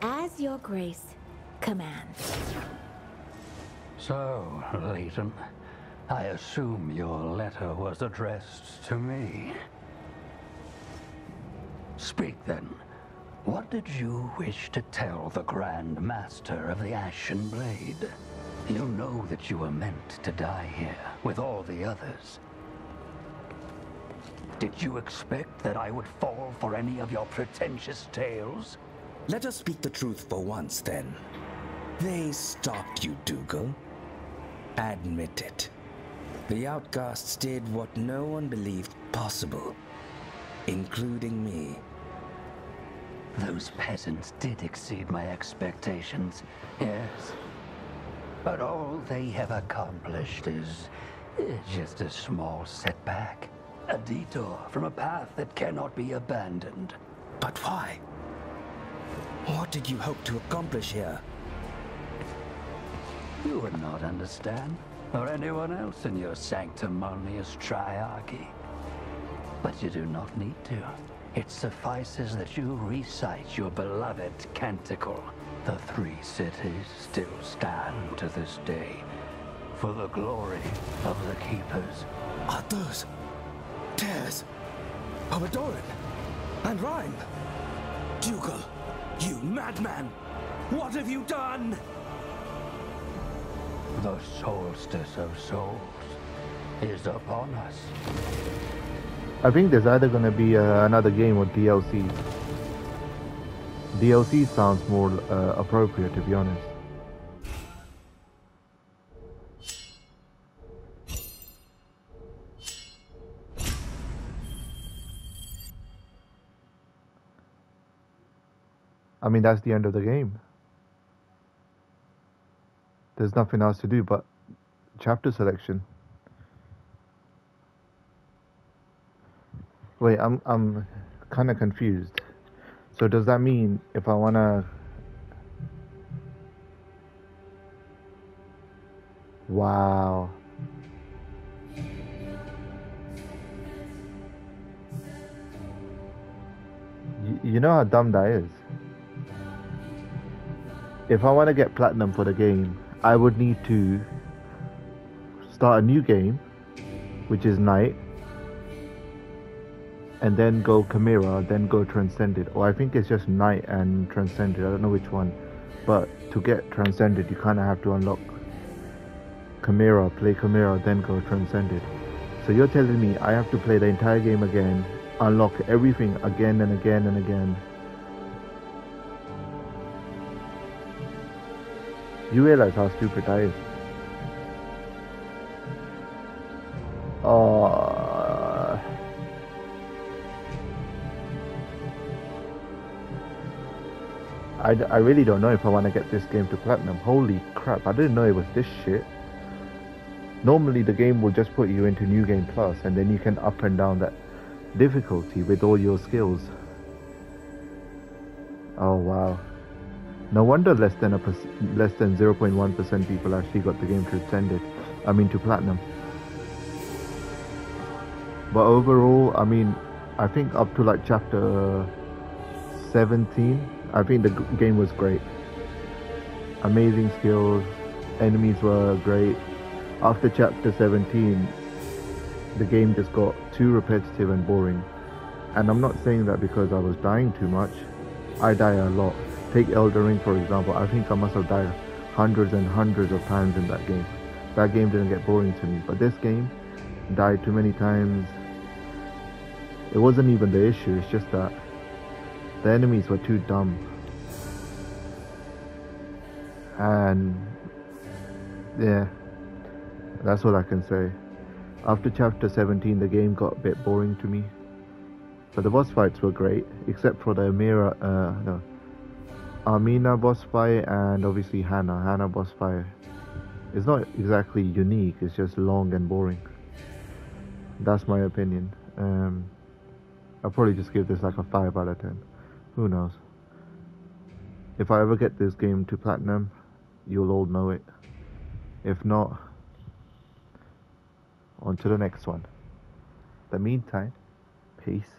As your grace commands. So, Layton, I assume your letter was addressed to me. Speak then. What did you wish to tell the Grand Master of the Ashen Blade? You know that you were meant to die here, with all the others. Did you expect that I would fall for any of your pretentious tales? Let us speak the truth for once, then. They stopped you, Dougal. Admit it. The outcasts did what no one believed possible, including me. Those peasants did exceed my expectations, yes. But all they have accomplished is just a small setback. A detour from a path that cannot be abandoned. But why? What did you hope to accomplish here? You would not understand, or anyone else in your sanctimonious triarchy. But you do not need to. It suffices that you recite your beloved canticle. The three cities still stand to this day for the glory of the Keepers. Are those tears of Adoran and Rhyme? Dougal, you madman! What have you done? The solstice of souls is upon us. I think there's either gonna be uh, another game or DLC. DLC sounds more uh, appropriate, to be honest. I mean, that's the end of the game. There's nothing else to do but chapter selection. Wait, I'm I'm kind of confused. So does that mean if I wanna Wow. Y- you know how dumb that is? If I want to get platinum for the game, I would need to start a new game, which is Knight, and then go Chimera, then go Transcended. Or I think it's just Knight and Transcended. I don't know which one. But to get Transcended, you kind of have to unlock Chimera, play Chimera, then go Transcended. So you're telling me I have to play the entire game again, unlock everything again and again and again. You realize how stupid that is? Uh, I, I really don't know if I want to get this game to platinum. Holy crap, I didn't know it was this shit. Normally the game will just put you into New Game Plus and then you can up and down that difficulty with all your skills. Oh wow. No wonder less than a less than 0.1% people actually got the game to extended. I mean to platinum. But overall, I mean, I think up to like chapter 17, I think the game was great. Amazing skills, enemies were great. After chapter 17, the game just got too repetitive and boring. And I'm not saying that because I was dying too much. I die a lot. Take Elden Ring for example. I think I must have died hundreds and hundreds of times in that game. That game didn't get boring to me. But this game died too many times. It wasn't even the issue. It's just that the enemies were too dumb. And yeah, that's all I can say. After chapter 17, the game got a bit boring to me. But the boss fights were great, except for the Amira, uh, no, Armina boss fight and obviously Hannah. Hannah boss fight. It's not exactly unique. It's just long and boring. That's my opinion. Um, I'll probably just give this like a five out of ten. Who knows? If I ever get this game to platinum, you'll all know it. If not, on to the next one. The meantime, peace.